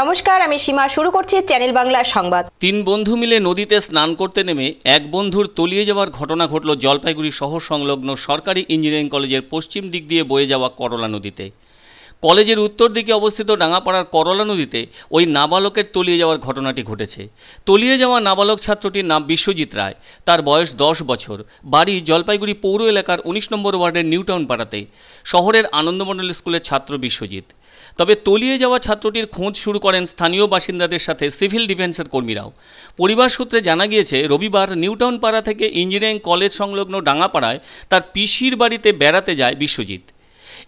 নমস্কার, আমি সীমা। শুরু করছি চ্যানেল বাংলার সংবাদ। তিন বন্ধু মিলে নদীতে স্নান করতে নেমে এক বন্ধুর তলিয়ে যাওয়ার ঘটনা ঘটল জলপাইগুড়ি শহর সংলগ্ন সরকারি ইঞ্জিনিয়ারিং কলেজের পশ্চিম দিক দিয়ে বয়ে যাওয়া করলা নদীতে। কলেজের উত্তর দিকে অবস্থিত ডাঙাপাড়ার করলা নদীতে ওই নাবালকের তলিয়ে যাওয়ার ঘটনাটি ঘটেছে। তলিয়ে যাওয়া নাবালক ছাত্রটির নাম বিশ্বজিৎ রায়। তার বয়স দশ বছর। বাড়ি জলপাইগুড়ি পৌর এলাকার উনিশ নম্বর ওয়ার্ডের নিউটাউন পাড়াতে শহরের আনন্দমণ্ডল স্কুলের ছাত্র বিশ্বজিৎ। তবে তলিয়ে যাওয়া ছাত্রটির খোঁজ শুরু করেন স্থানীয় বাসিন্দাদের সাথে সিভিল ডিফেন্সের কর্মীরাও। পরিবার সূত্রে জানা গিয়েছে, রবিবার নিউটাউন পাড়া থেকে ইঞ্জিনিয়ারিং কলেজ সংলগ্ন ডাঙাপাড়ায় তার পিসির বাড়িতে বেড়াতে যায় বিশ্বজিৎ।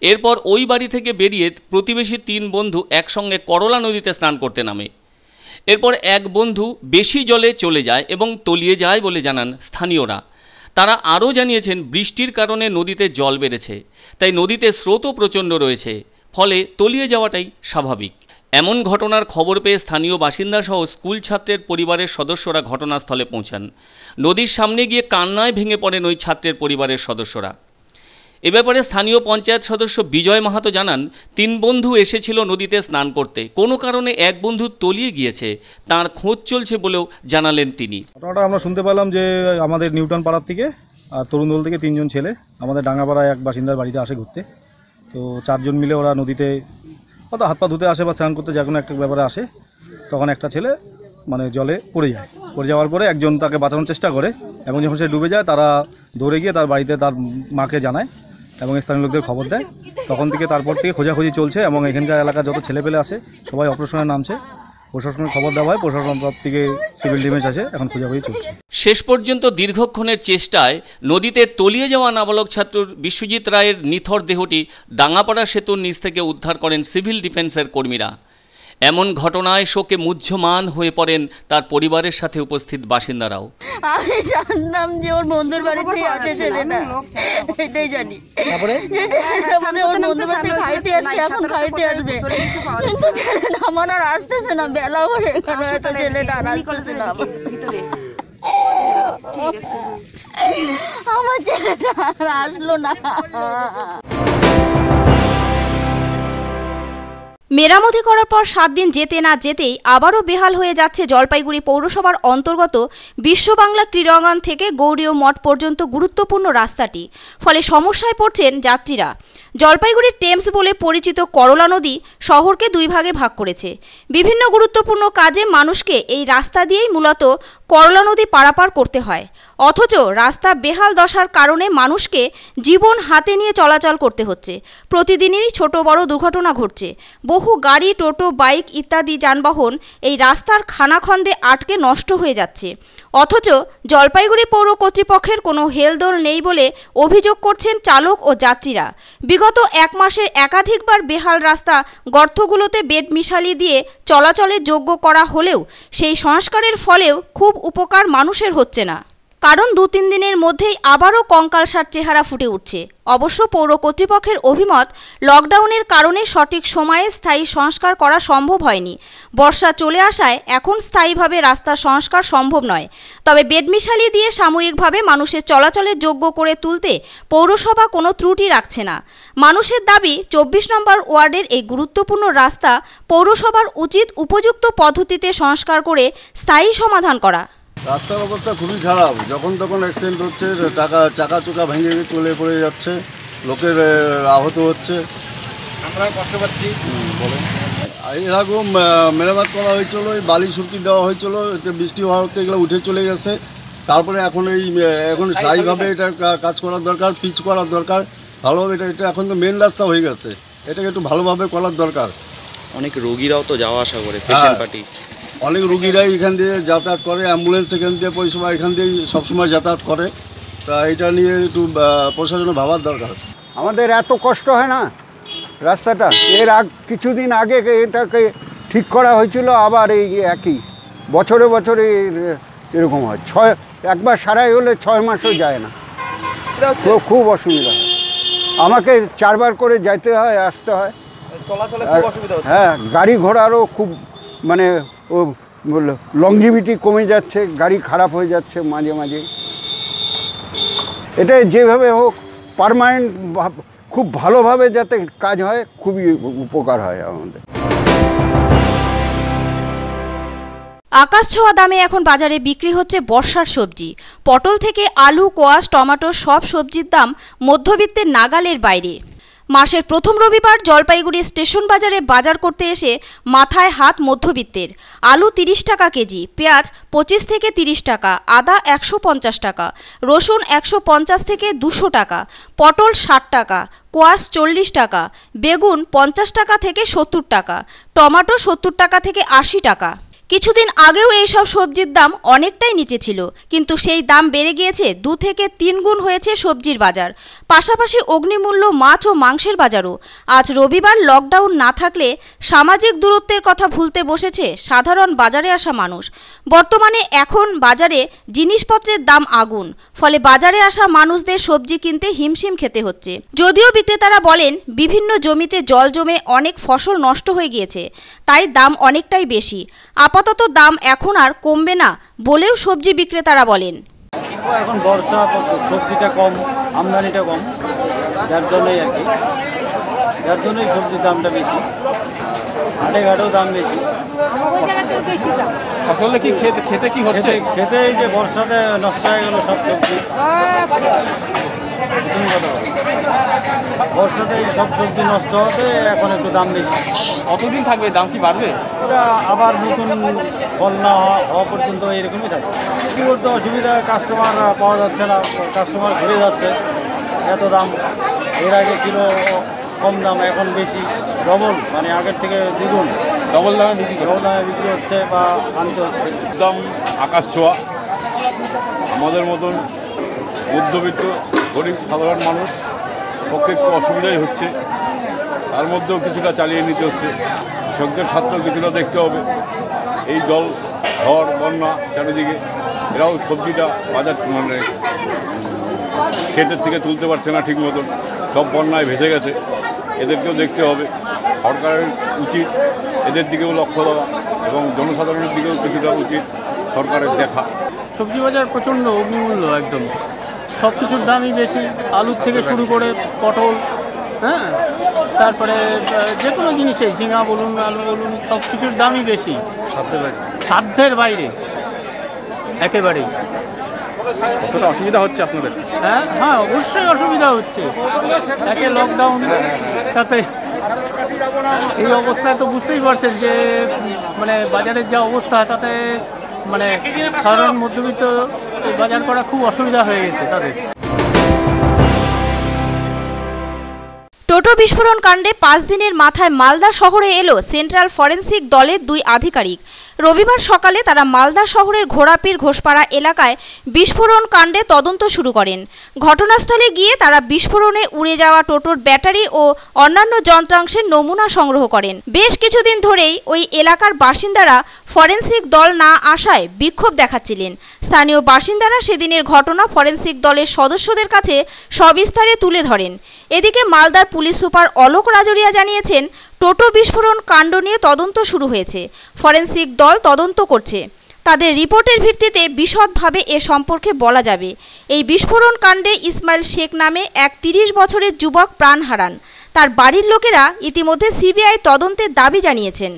এরপর ওই বাড়ি থেকে বেরিয়ে প্রতিবেশী তিন বন্ধু একসঙ্গে করলা নদীতে স্নান করতে নামে। এরপর এক বন্ধু বেশি জলে চলে যায় এবং তলিয়ে যায় বলে জানান স্থানীয়রা। তারা আরও জানিয়েছেন, বৃষ্টির কারণে নদীতে জল বেড়েছে, তাই নদীতে স্রোতও প্রচণ্ড রয়েছে। ফলে তলিয়ে যাওয়াটাই স্বাভাবিক। এমন ঘটনার খবর পেয়ে স্থানীয় বাসিন্দা সহ স্কুল ছাত্রের পরিবারের সদস্যরা ঘটনাস্থলে পৌঁছান। নদীর সামনে গিয়ে কান্নায় ভেঙে পড়েন ওই ছাত্রের পরিবারের সদস্যরা। এ ব্যাপারে স্থানীয় পঞ্চায়েত সদস্য বিজয় মাহাতো জানান, তিন বন্ধু এসেছিল নদীতে স্নান করতে। কোনো কারণে এক বন্ধু তলিয়ে গিয়েছে, তার খোঁজ চলছে বলেও জানালেন তিনি। ঘটনাটা আমরা শুনতে পেলাম যে আমাদের নিউটন পাড়ার থেকে আর তরুণ দল থেকে তিনজন ছেলে, আমাদের ডাঙ্গাপাড়ায় এক বাসিন্দার বাড়িতে আসে ঘুরতে। তো চারজন মিলে ওরা নদীতে, হয়তো হাত পা ধুতে আসে বা স্নান করতে যে কোনো একটা ব্যাপারে আসে, তখন একটা ছেলে মানে জলে পড়ে যায়। পড়ে যাওয়ার পরে একজন তাকে বাঁচানোর চেষ্টা করে। এবং যখন সে ডুবে যায়, তারা দৌড়ে গিয়ে তার বাড়িতে তার মাকে জানায় এবং স্থানীয় লোকদের খবর দেয়। তখন থেকে তারপর থেকে খোঁজাখুঁজি চলছে এবং এখানকার এলাকা যত ছেলেপেলে আসে সবাই অপারেশনে নামছে। প্রশাসনের খবর দেওয়া হয়, প্রশাসন তরফ থেকে সিভিল ডিফেন্স আছে, এখন খোঁজাখুঁজি চলছে। শেষ পর্যন্ত দীর্ঘক্ষণের চেষ্টায় নদীতে তলিয়ে যাওয়া নাবালক ছাত্র বিশ্বজিৎ রায়ের নিথর দেহটি ডাঙ্গাপাড়া সেতুর নিচ থেকে উদ্ধার করেন সিভিল ডিফেন্সের কর্মীরা। এমন ঘটনায় শোকে মুহ্যমান হয়ে পড়েন তার পরিবারের সাথে উপস্থিত বাসিন্দারাও। আমি জানতাম যে ওর বন্ধুর বাড়িতে আছে ছেলেটা এটাই জানি। ছেলেটা ওর বন্ধুর বাড়িতে খাইতে আসছে এখন খাইতে আসবে। কিন্তু ছেলেটা আমার আর আসতেছে না বেলা হয়ে গেল এত ছেলেটা আর আসতেছে না আমার। আমার ছেলেটা আর আসলো না। মেরামতি করার পর সাত দিন যেতে না যেতেই আবারও বেহাল হয়ে যাচ্ছে জলপাইগুড়ি পৌরসভার অন্তর্গত বিশ্ববাংলা ক্রীড়াঙ্গন থেকে গৌরীয় মঠ পর্যন্ত গুরুত্বপূর্ণ রাস্তাটি। ফলে সমস্যায় পড়ছেন যাত্রীরা। জলপাইগুড়ির টেমস বলে পরিচিত করলা নদী শহরকে দুই ভাগে ভাগ করেছে। বিভিন্ন গুরুত্বপূর্ণ কাজে মানুষকে এই রাস্তা দিয়েই মূলত করলা নদী পারাপার করতে হয়। অথচ রাস্তা বেহাল দশার কারণে মানুষকে জীবন হাতে নিয়ে চলাচল করতে হচ্ছে। প্রতিদিনই ছোট বড় দুর্ঘটনা ঘটছে। বহু গাড়ি, টোটো, বাইক ইত্যাদি যানবাহন এই রাস্তার খানাখন্দে আটকে নষ্ট হয়ে যাচ্ছে। অথচ জলপাইগুড়ি পৌর কর্তৃপক্ষের কোনো হেলদোল নেই বলে অভিযোগ করছেন চালক ও যাত্রীরা। বিগত এক মাসে একাধিকবার বেহাল রাস্তা গর্তগুলোতে বেড মিশালি দিয়ে চলাচলের যোগ্য করা হলেও সেই সংস্কারের ফলেও খুব উপকার মানুষের হচ্ছে না। কারণ দু তিন দিনের মধ্যেই আবারও কঙ্কালসার চেহারা ফুটে উঠছে। অবশ্য পৌর কর্তৃপক্ষের অভিমত, লকডাউনের কারণে সঠিক সময়ে স্থায়ী সংস্কার করা সম্ভব হয়নি। বর্ষা চলে আসায় এখন স্থায়ীভাবে রাস্তা সংস্কার সম্ভব নয়। তবে বেডমিশালি দিয়ে সাময়িকভাবে মানুষের চলাচলের যোগ্য করে তুলতে পৌরসভা কোনো ত্রুটি রাখছে না। মানুষের দাবি, চব্বিশ নম্বর ওয়ার্ডের এই গুরুত্বপূর্ণ রাস্তা পৌরসভার উচিত উপযুক্ত পদ্ধতিতে সংস্কার করে স্থায়ী সমাধান করা। রাস্তার অবস্থা খুবই খারাপ। যখন তখন অ্যাক্সিডেন্ট হচ্ছে টাকা চাকা চোকা ভেঙে চলে পড়ে যাচ্ছে লোকের আহত হচ্ছে। আমরা কষ্ট পাচ্ছি। এরকম মেরামত করা হয়েছিল ওই বালি সুরকি দেওয়া হয়েছিল বৃষ্টি হওয়াতে এগুলো উঠে চলে গেছে। তারপরে এখন এই এখন স্থায়ীভাবে এটা কাজ করার দরকার পিচ করার দরকার। ভালোভাবে এটা এটা এখন তো মেন রাস্তা হয়ে গেছে। এটাকে একটু ভালোভাবে করার দরকার। অনেক রোগীরাও তো যাওয়া আসা করে পেশেন্ট পার্টি অনেক রুগীরাই এখান দিয়ে যাতায়াত করে অ্যাম্বুলেন্স এখান দিয়ে পরিষেবা এখান দিয়ে সবসময় যাতায়াত করে। তা এটা নিয়ে একটু প্রশাসনের ভাবার দরকার আমাদের এত কষ্ট হয় না রাস্তাটা? এর আগ কিছুদিন আগে এটাকে ঠিক করা হয়েছিল আবার এই একই। বছরে বছরে এরকম হয়। ছয় একবার সারাই হলে ছয় মাসও যায় না। তো খুব অসুবিধা হয়। আমাকে চারবার করে যাইতে হয় আসতে হয়। চলাচলে খুব অসুবিধা হ্যাঁ গাড়ি ঘোড়ারও খুব মানে ও লংজিভিটি কমে যাচ্ছে, গাড়ি খারাপ হয়ে যাচ্ছে মাঝে মাঝে। এটা যেভাবে হোক পারমানেন্ট খুব ভালোভাবে যাতে কাজ হয়, খুবই উপকার হয় আমাদের। আকাশ ছোঁয়া দামে এখন বাজারে বিক্রি হচ্ছে বর্ষার সবজি। পটল থেকে আলু, কোয়াশ, টমেটো সব সবজির দাম মধ্যবিত্তের নাগালের বাইরে। মাসের প্রথম রবিবার জলপাইগুড়ি স্টেশন বাজারে বাজার করতে এসে মাথায় হাত মধ্যবিত্তের। আলু তিরিশ টাকা কেজি, পেঁয়াজ পঁচিশ থেকে তিরিশ টাকা, আদা একশো পঞ্চাশ টাকা, রসুন একশো পঞ্চাশ থেকে দুশো টাকা, পটল ষাট টাকা, কোয়াশ চল্লিশ টাকা, বেগুন পঞ্চাশ টাকা থেকে সত্তর টাকা, টমেটো সত্তর টাকা থেকে আশি টাকা। কিছুদিন আগেও এইসব সবজির দাম অনেকটাই নিচে ছিল, কিন্তু সেই দাম বেড়ে গিয়েছে দু থেকে তিন গুণ হয়েছে সবজির বাজার। পাশাপাশি অগ্নিমূল্য মাছ ও মাংসের বাজারও। আজ রবিবার লকডাউন না থাকলে সামাজিক দূরত্বের কথা ভুলতে বসেছে সাধারণ বাজারে আসা মানুষ। বর্তমানে এখন বাজারে জিনিসপত্রের দাম আগুন, ফলে বাজারে আসা মানুষদের সবজি কিনতে হিমশিম খেতে হচ্ছে। যদিও বিক্রেতারা বলেন, বিভিন্ন জমিতে জল জমে অনেক ফসল নষ্ট হয়ে গিয়েছে, তাই দাম অনেকটাই বেশি। আপাতত দাম এখন আর কমবে না বলেও সবজি বিক্রেতারা বলেন। এখন বর্ষা তো সবজিটা কম আমদানিটা কম যার জন্যই আর কি। যার জন্যই সবজির দামটা বেশি। হাটে ঘাটেও দাম বেশি। আসলে কি খেতে খেতে কি হচ্ছে? খেতে এই যে বর্ষাতে নষ্ট হয়ে গেল সব সবজি। বর্ষাতে এই সব সবজি নষ্ট হতে এখন একটু দাম বেশি। কতদিন থাকবে? দাম কি বাড়বে? ওটা আবার নতুন বন্যা হওয়া পর্যন্ত এরকমই থাকে। কী বলতে অসুবিধা কাস্টমার পাওয়া যাচ্ছে না কাস্টমার ঘুরে যাচ্ছে। এত দাম। এর আগে ছিল কম দাম এখন বেশি। ডবল মানে আগের থেকে দ্বিগুণ। ডবল দামে বিক্রি ডবল দামে বিক্রি হচ্ছে বা আনতে হচ্ছে। একদম আকাশ ছোঁয়া। আমাদের মতন মধ্যবিত্ত গরিব, সাধারণ মানুষ, পক্ষে একটু অসুবিধাই হচ্ছে। তার মধ্যেও কিছুটা চালিয়ে নিতে হচ্ছে। কৃষকদের স্বার্থ কিছুটা দেখতে হবে। এই জল ঝড় বন্যা, চারিদিকে, এরাও সবজিটা বাজার মানে ক্ষেতের থেকে তুলতে পারছে না ঠিক মতন। সব বন্যায় ভেসে গেছে। এদেরকেও দেখতে হবে। সরকারের উচিত এদের দিকেও লক্ষ্য দেওয়া এবং জনসাধারণের দিকেও কিছুটা উচিত সরকারের দেখা। সবজি বাজার প্রচণ্ড অগ্নিমূল্য একদম। সব কিছুর দামই বেশি। আলুর থেকে শুরু করে পটল হ্যাঁ? তারপরে যে কোনো জিনিসে ঝিঙা বলুন আলু বলুন সব কিছুর দামই বেশি। সাধ্যের বাইরে। একেবারেই। কতটা অসুবিধা হচ্ছে আপনাদের? হ্যাঁ হ্যাঁ অবশ্যই অসুবিধা হচ্ছে। একে লকডাউন তাতে এই অবস্থায় তো বুঝতেই পারছেন যে মানে বাজারের যা অবস্থা তাতে মানে সাধারণ মধ্যবিত্ত বাজার করা খুব অসুবিধা হয়ে গেছে তাদের। টোটো বিস্ফোরণ কাণ্ডে পাঁচ দিনের মাথায় মালদা শহরে এলো সেন্ট্রাল ফরেন্সিক দলের দুই আধিকারিক। রবিবার সকালে তারা মালদা শহরের ঘোড়াপীর ঘোষপাড়া এলাকায় বিস্ফোরণ কাণ্ডে তদন্ত শুরু করেন। ঘটনাস্থলে গিয়ে তারা বিস্ফোরণে উড়ে যাওয়া টোটোর ব্যাটারি ও অন্যান্য যন্ত্রাংশের নমুনা সংগ্রহ করেন। বেশ কিছুদিন ধরেই ওই এলাকার বাসিন্দারা ফরেন্সিক দল না আসায় বিক্ষোভ দেখাচ্ছিলেন। স্থানীয় বাসিন্দারা সেদিনের ঘটনা ফরেন্সিক দলের সদস্যদের কাছে সবিস্তারে তুলে ধরেন। এদিকে মালদার পুলিশ সুপার অলোক রাজরিয়া জানিয়েছেন টোটো বিস্ফোরণ কাণ্ড নিয়ে তদন্ত শুরু হয়েছে। ফরেন্সিক দল তদন্ত করছে। তাদের রিপোর্টের ভিত্তিতে বিশদভাবে এ সম্পর্কে বলা যাবে। এই বিস্ফোরণ কাণ্ডে ইসমাইল শেখ নামে এক তিরিশ বছরের যুবক প্রাণ হারান। তার বাড়ির লোকেরা ইতিমধ্যে সিবিআই তদন্তের দাবি জানিয়েছেন।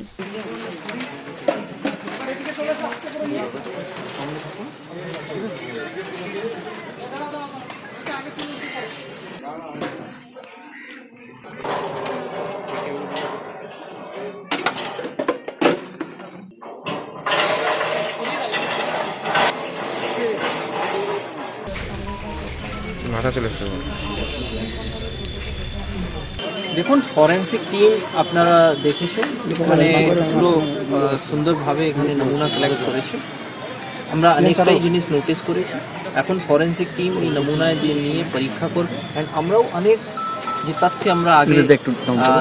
মাথা চলে এসছে। দেখুন ফরেন্সিক টিম আপনারা দেখেছেন মানে পুরো সুন্দরভাবে এখানে নমুনা কালেক্ট করেছে। আমরা অনেকটাই জিনিস নোটিস করেছি। এখন ফরেন্সিক টিম এই নমুনায় দিয়ে নিয়ে পরীক্ষা করবে। অ্যান্ড আমরাও অনেক যে তথ্য আমরা আগে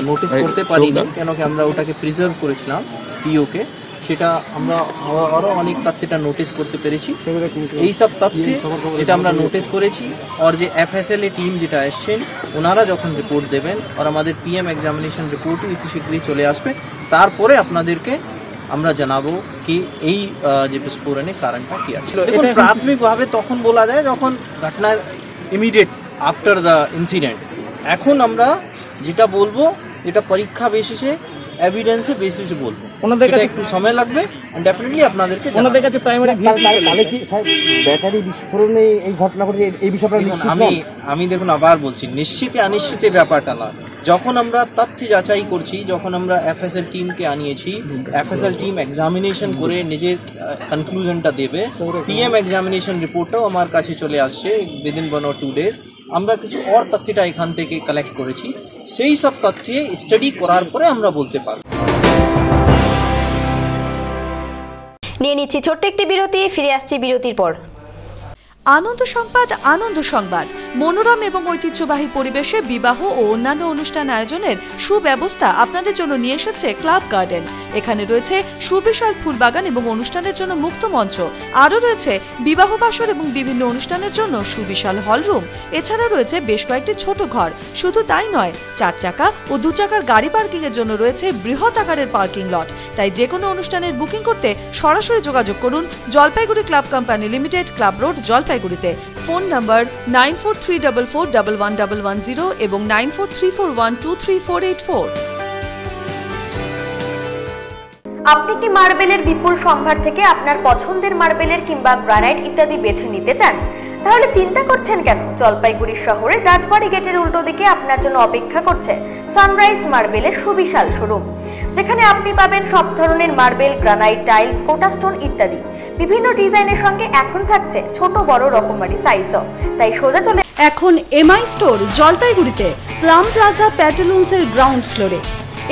নোটিস করতে পারিনি কেন কি আমরা ওটাকে প্রিজার্ভ করেছিলাম পিওকে সেটা আমরা আরো- আরও অনেক তথ্যটা নোটিস করতে পেরেছি। এই সব তথ্যে যেটা আমরা নোটিস করেছি। আর যে এফএসএল এ টিম যেটা এসছেন ওনারা যখন রিপোর্ট দেবেন আর আমাদের পিএম এক্সামিনেশন রিপোর্টও ইতি শীঘ্রই চলে আসবে। তারপরে আপনাদেরকে আমরা জানাব কি এই যে বিস্ফোরণের কারণটা কি আছে। দেখুন প্রাথমিকভাবে তখন বলা যায় যখন ঘটনা ইমিডিয়েট আফটার দ্য ইনসিডেন্ট এখন আমরা যেটা বলব যেটা পরীক্ষা বেসিসে এভিডেন্সে বেসিসে বলব। ওনাদের কাছে একটু সময় লাগবে ডেফিনেটলি আপনাদেরকে ওনাদের কাছে প্রাইমারি তাহলে কি স্যার ব্যাটারি বিস্ফোরণে এই ঘটনা ঘটেছে এই বিষয়টা নিশ্চিত আমি আমি দেখুন আবার বলছি নিশ্চিতে অনিশ্চিতে ব্যাপারটা না। যখন আমরা তথ্য যাচাই করছি যখন আমরা এফএসএল টিমকে আনিয়েছি এফএসএল টিম এক্সামিনেশন করে নিজের কনক্লুশনটা দেবে। পিএম এক্সামিনেশন রিপোর্টটাও আমার কাছে চলে আসছে within one or two days আমরা কিছু অর তথ্যটা এখান থেকে কালেক্ট করেছি। সেই সব তথ্যে স্টাডি করার পরে আমরা বলতে পারব। নিয়ে নিচ্ছি ছোট্ট একটি বিরতি ফিরে আসছি বিরতির পর। আনন্দ সংবাদ আনন্দ সংবাদ। মনোরম এবং ঐতিহ্যবাহী পরিবেশে বিবাহ ও অন্যান্য অনুষ্ঠান আয়োজনের সুব্যবস্থা আপনাদের জন্য নিয়ে এসেছে ক্লাব গার্ডেন। এখানে রয়েছে সুবিশাল ফুলবাগান এবং অনুষ্ঠানের জন্য মুক্ত মঞ্চ। আরও রয়েছে বিবাহ বাসর এবং বিভিন্ন অনুষ্ঠানের জন্য সুবিশাল হলরুম। এছাড়া রয়েছে বেশ কয়েকটি ছোট ঘর। শুধু তাই নয়, চার চাকা ও দু চাকার গাড়ি পার্কিং এর জন্য রয়েছে বৃহৎ আকারের পার্কিং লট। তাই যে কোনো অনুষ্ঠানের বুকিং করতে সরাসরি যোগাযোগ করুন। Jalpaiguri club company limited, club road জলপাইগুড়িতে ফোন নাম্বার নাইন এবং নাইন আপনি কি মার্বেলের বিপুল সম্ভার থেকে আপনার পছন্দের মার্বেলের কিংবা গ্রানাইট ইত্যাদি বেছে নিতে চান? তাহলে চিন্তা করছেন কেন? জলপাইগুড়ি শহরের রাজবাড়ি গেটের উল্টো দিকে আপনার জন্য অপেক্ষা করছে সানরাইজ মার্বেলের সুবিশাল শোরুম। যেখানে আপনি পাবেন সব ধরনের marble, granite, tiles, Kota stone ইত্যাদি। বিভিন্ন ডিজাইনের সঙ্গে এখন থাকছে ছোট, বড়, রকমারি সাইজও তাই সোজা চলে এখন এমআই স্টোর জলপাইগুড়িতে প্লাম প্লাজা প্যাটেলুন্সের গ্রাউন্ড ফ্লোরে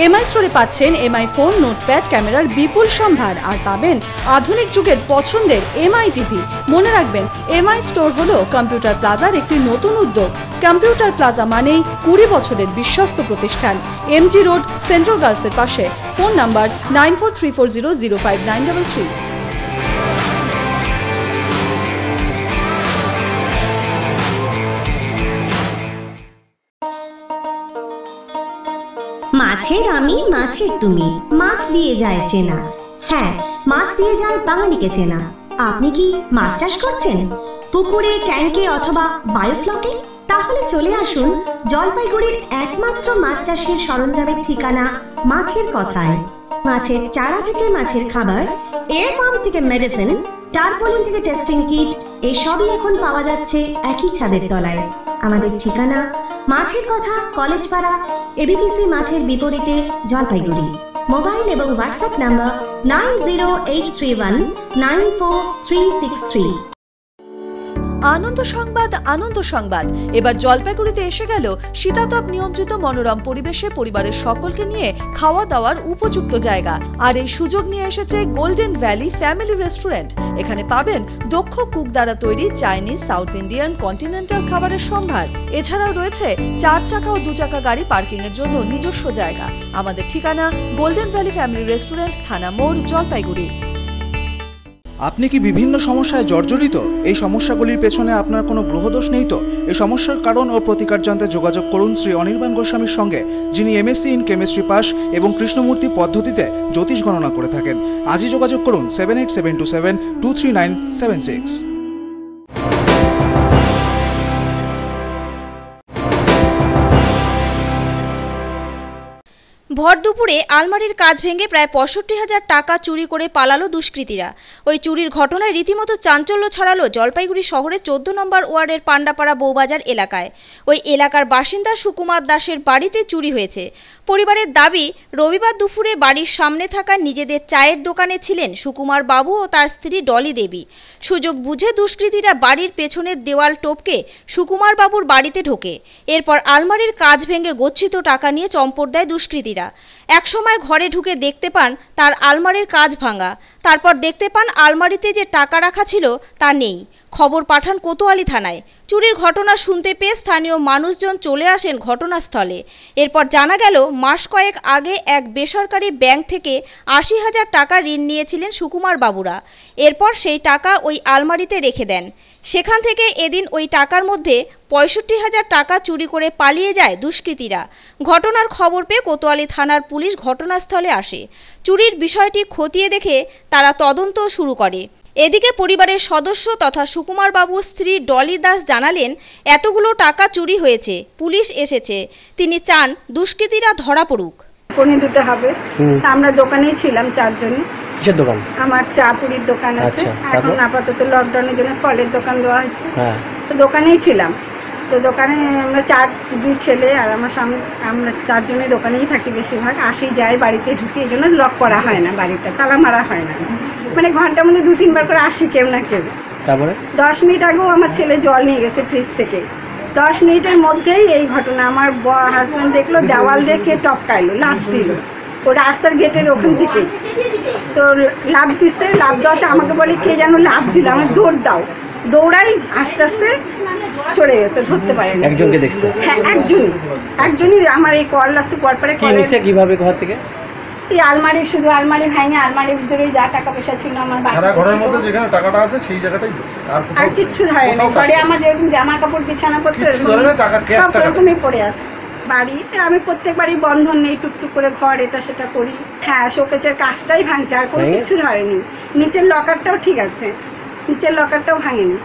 এমআই স্টোরে পাচ্ছেন এমআই ফোন, নোটপ্যাড, ক্যামেরার বিপুল সম্ভার আর পাবেন আধুনিক যুগের পছন্দের এমআই টিভি। মনে রাখবেন, এমআই স্টোর হল কম্পিউটার প্লাজার একটি নতুন উদ্যোগ। কম্পিউটার প্লাজা মানেই কুড়ি বছরের বিশ্বস্ত প্রতিষ্ঠান। এমজি রোড, সেন্ট্রাল গার্লসের পাশে। Phone number nine four three four zero zero five nine double three. মাছের আমি মাছের তুমি। মাছ দিয়ে যায় চেনা। হ্যাঁ মাছ দিয়ে যায় বাঙালিকে চেনা। আপনি কি মাছ চাষ করছেন? পুকুরে ট্যাঙ্কে অথবা বায়োফ্লকে? তাহলে চলে আসুন জলপাইগুড়ির একমাত্র মাছ চাষের সরঞ্জামের ঠিকানা মাছের কথায়। মাছের চারা থেকে মাছের খাবার, এয়ার পাম্প থেকে মেডিসিন, টারপলিন থেকে টেস্টিং কিট, এসবই এখন পাওয়া যাচ্ছে একই ছাদের তলায়। আমাদের ঠিকানা মাছের কথা কলেজ পাড়া, এবিপিসি মাঠের বিপরীতে জলপাইগুড়ি। মোবাইল এবং WhatsApp number nine zero eight three one nine four three six three. Ananda Sangbad Ananda Sangbad. এবার জলপাইগুড়িতে এসে গেল শীতাতপ নিয়ন্ত্রিত মনোরম পরিবেশে পরিবারের সকলকে নিয়ে খাওয়া দাওয়ার উপযুক্ত জায়গা। আর এই সুযোগ নিয়ে এসেছে গোল্ডেন ভ্যালি ফ্যামিলি রেস্টুরেন্ট। এখানে পাবেন দক্ষ কুক দ্বারা তৈরি চাইনিজ, সাউথ ইন্ডিয়ান, কন্টিনেন্টাল খাবারের সম্ভার। এছাড়াও রয়েছে চার চাকা ও দু চাকা গাড়ি পার্কিং এর জন্য নিজস্ব জায়গা। আমাদের ঠিকানা গোল্ডেন ভ্যালি ফ্যামিলি রেস্টুরেন্ট, থানা মোড়, জলপাইগুড়ি। আপনি কি বিভিন্ন সমস্যায় জর্জরিত? এই সমস্যাগুলির পেছনে আপনার কোনো গ্রহদোষ নেই তো? এই সমস্যার কারণ ও প্রতিকার জানতে যোগাযোগ করুন শ্রী অনির্বাণ গোস্বামীর সঙ্গে, যিনি এমএসসি ইন কেমিস্ট্রি পাস এবং কৃষ্ণমূর্তি পদ্ধতিতে জ্যোতিষ গণনা করে থাকেন। আজই যোগাযোগ করুন seven eight seven two seven two three nine seven six ভর দুপুরে আলমারির কাজ ভেঙে প্রায় পঁয়ষট্টি হাজার টাকা চুরি করে পালালো দুষ্কৃতীরা। ওই চুরির ঘটনায় রীতিমতো চাঞ্চল্য ছড়ালো জলপাইগুড়ি শহরের চোদ্দ নম্বর ওয়ার্ডের পাণ্ডাপাড়া বৌবাজার এলাকায়। ওই এলাকার বাসিন্দা সুকুমার দাসের বাড়িতে চুরি হয়েছে। পরিবারের দাবি, রবিবার দুপুরে বাড়ির সামনে থাকা নিজেদের চায়ের দোকানে ছিলেন সুকুমার বাবু ও তার স্ত্রী ডলি দেবী। সুযোগ বুঝে দুষ্কৃতীরা বাড়ির পেছনের দেওয়াল টপকে সুকুমার বাবুর বাড়িতে ঢোকে। এরপর আলমারির কাজ ভেঙে গচ্ছিত টাকা নিয়ে চম্পট দেয় দুষ্কৃতীরা। একসময় ঘরে ঢুকে দেখতে পান তার আলমারির কাজ ভাঙা। তারপর দেখতে পান আলমারিতে যে টাকা রাখা ছিল তা নেই। খবর পাঠান কোতোয়ালি থানায়। চুরির ঘটনা শুনতে পেয়ে স্থানীয় মানুষজন চলে আসেন ঘটনাস্থলে। এরপর জানা গেল মাস কয়েক আগে এক বেসরকারি ব্যাংক থেকে আশি হাজার টাকা ঋণ নিয়েছিলেন সুকুমার বাবুরা। এরপর সেই টাকা ওই আলমারিতে রেখে দেন। সেখান থেকে এদিন ওই টাকার মধ্যে পঁয়ষট্টি হাজার টাকা চুরি করে পালিয়ে যায় দুষ্কৃতীরা। ঘটনার খবর পেয়ে কোতোয়ালি থানার পুলিশ ঘটনাস্থলে আসে। চুরির বিষয়টি খতিয়ে দেখে তারা তদন্ত শুরু করে। এদিকে পরিবারের সদস্য তথা সুকুমার বাবুর স্ত্রী ডলি দাস জানালেন এতগুলো টাকা চুরি হয়েছে পুলিশ এসেছে। তিনি চান দুষ্কৃতীরা ধরা পড়ুক। পৌনে দুটো হবে। তা আমরা দোকানেই ছিলাম চারজনে। কিসের দোকান? আমার চা পুরির দোকান আছে। আচ্ছা, এখন আপাতত লকডাউনের জন্য ফলের দোকান দেওয়া হয়েছে। হ্যাঁ। তো দোকানেই ছিলাম। তো দোকানে আমরা চার দুই ছেলে আর আমার স্বামী আমরা চারজনে দোকানেই থাকি বেশিরভাগ। আসি যাই বাড়িতে ঢুকি এই জন্য লক করা হয় না বাড়িটা তালা মারা হয় না। মানে ঘণ্টার মধ্যে দু তিনবার করে আসি কেউ না কেউ। তারপরে? দশ মিনিট আগেও আমার ছেলে জল নিয়ে গেছে ফ্রিজ থেকে। দশ মিনিটের মধ্যেই এই ঘটনা আমার হাজব্যান্ড দেখল দেওয়াল দেখে টপকাইলো লাভ দিল। ও রাস্তার গেটের ওখান থেকে। তো লাভ দিচ্ছে লাভ দেওয়াতে আমাকে বলে কে যেন লাভ দিল আমার দৌড় দাও। দৌড়াই আস্তে আস্তে চলে গেছে ধরতে পারে একজনকে দেখছে? হ্যাঁ একজনই। একজনই আমার এই কল আসছে পর পরে কি নিছে কীভাবে ঘর থেকে? এই আলমারি শুধু আলমারি ভাঙে আলমারির ভিতরে যা টাকা পয়সা ছিল আমার সারা ঘরের মধ্যে যেখানে টাকাটা আছে সেই জায়গাটাই আর আর কিচ্ছু ধরে ঘরে আমার যেরকম জামা কাপড় বিছানা করতে কিচ্ছু ধরে না, টাকা, cash সব টাকা। রকমই পড়ে আছে। বাড়িতে আমি প্রত্যেকবারই বন্ধন নেই টুকটুক করে ঘর এটা সেটা করি। হ্যাঁ শোকেজের কাজটাই ভাঙছে আর কোনো কিছু ধরেনি। নিচের লকারটাও ঠিক আছে। নিচের লকারটাও ভাঙেনি।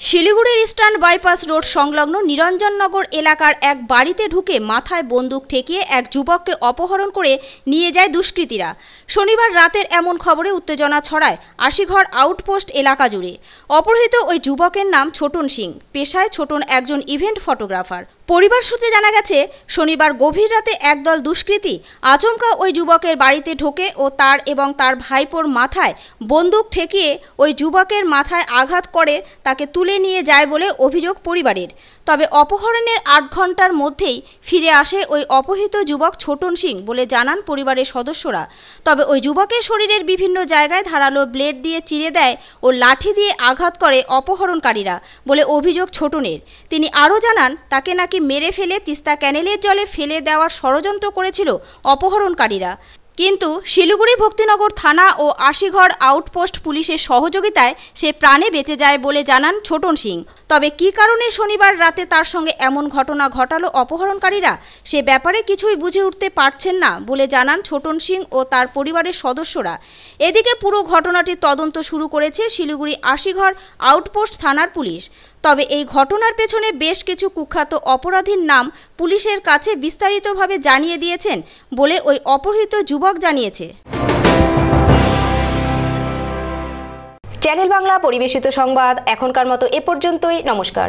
শিলিগুড়ির ইস্টার্ন বাইপাস রোড সংলগ্ন নিরঞ্জননগর এলাকার এক বাড়িতে ঢুকে মাথায় বন্দুক ঠেকিয়ে এক যুবককে অপহরণ করে নিয়ে যায় দুষ্কৃতীরা। শনিবার রাতের এমন খবরে উত্তেজনা ছড়ায় আশিঘর আউটপোস্ট এলাকা জুড়ে। অপহৃত ওই যুবকের নাম ছোটন সিং। পেশায় ছোটন একজন ইভেন্ট ফটোগ্রাফার। পরিবার সূত্রে জানা গেছে, শনিবার গভীর রাতে একদল দুষ্কৃতী আচমকা ওই যুবকের বাড়িতে ঢোকে ও তার এবং তার ভাইপোর মাথায় বন্দুক ঠেকিয়ে ওই যুবকের মাথায় আঘাত করে তাকে তুলে নিয়ে যায় বলে অভিযোগ পরিবারের। তবে অপহরণের আট ঘণ্টার মধ্যেই ফিরে আসে ওই অপহৃত যুবক ছোটন সিং বলে জানান পরিবারের সদস্যরা। তবে ওই যুবকের শরীরের বিভিন্ন জায়গায় ধারালো ব্লেড দিয়ে চিরে দেয় ও লাঠি দিয়ে আঘাত করে অপহরণকারীরা বলে অভিযোগ ছোটনের। তিনি আরও জানান, তাকে নাকি মেরে ফেলে তিস্তা ক্যানেলের জলে ফেলে দেওয়ার ষড়যন্ত্র করেছিল অপহরণকারীরা। কিন্তু শিলিগুড়ি ভক্তিনগর থানা ও আশিঘর আউটপোস্ট পুলিশের সহযোগিতায় সে প্রাণে বেঁচে যায় বলে জানান ছোটন সিং। তবে কী কারণে শনিবার রাতে তার সঙ্গে এমন ঘটনা ঘটালো অপহরণকারীরা, সে ব্যাপারে কিছুই বুঝে উঠতে পারছেন না বলে জানান ছোটন সিং ও তার পরিবারের সদস্যরা। এদিকে পুরো ঘটনাটির তদন্ত শুরু করেছে শিলিগুড়ি আশিঘর আউটপোস্ট থানার পুলিশ। তবে এই ঘটনার পেছনে বেশ কিছু কুখ্যাত অপরাধীর নাম পুলিশের কাছে বিস্তারিতভাবে জানিয়ে দিয়েছেন বলে ওই অপহৃত যুবক জানিয়েছে। চ্যানেল বাংলা পরিবেশিত সংবাদ এখনকার মতো এ পর্যন্তই নমস্কার।